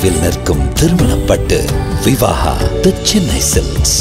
பிரிவில் நிற்கும் திருமணப்பட்டு விவாகா தி சென்னை சில்க்ஸ்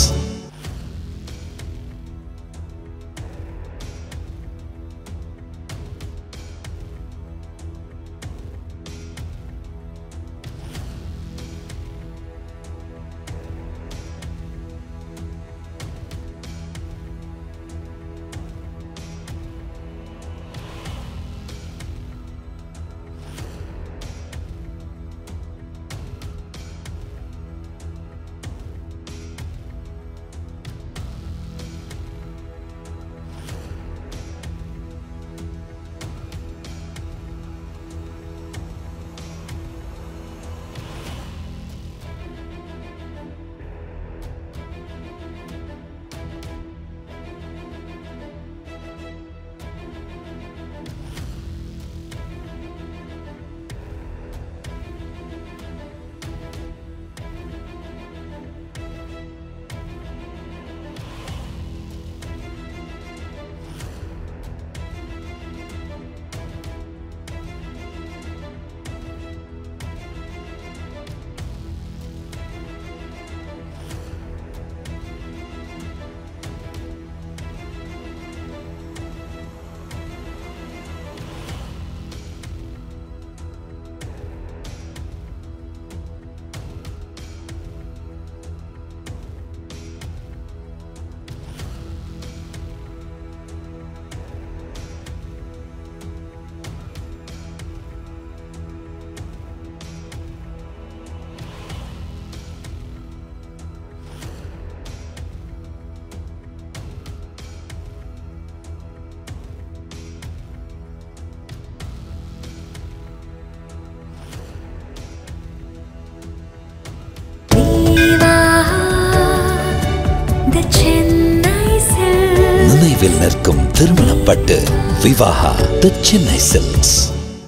பிரிவில் நிற்கும் திருமணப்பட்டு விவாகா தி சென்னை சில்க்ஸ்